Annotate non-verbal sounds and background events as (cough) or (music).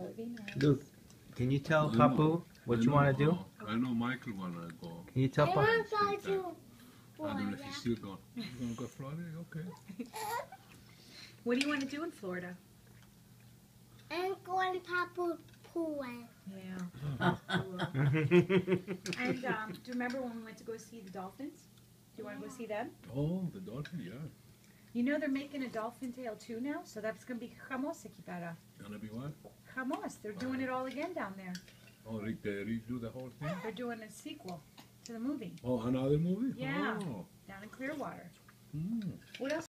nice. Luke, can you tell I Papu what I you want to do? I know Michael wanna go. Can you tell I Papu? want to go to I don't know if Florida. he's still going. You gonna go to Florida? Okay. (laughs) What do you want to do in Florida? I'm going to Papa Pool. Yeah. (laughs) (laughs) and um, do you remember when we went to go see the dolphins? Do you want to go see them? Oh, the dolphin, yeah. You know they're making a Dolphin Tale too now, so that's gonna be jamós equipada. Gonna be what? Jamós. They're doing it all again down there. Oh, re- they redo the whole thing? They're doing a sequel to the movie Oh, another movie? Yeah. Oh. down in Clearwater. Hmm. What else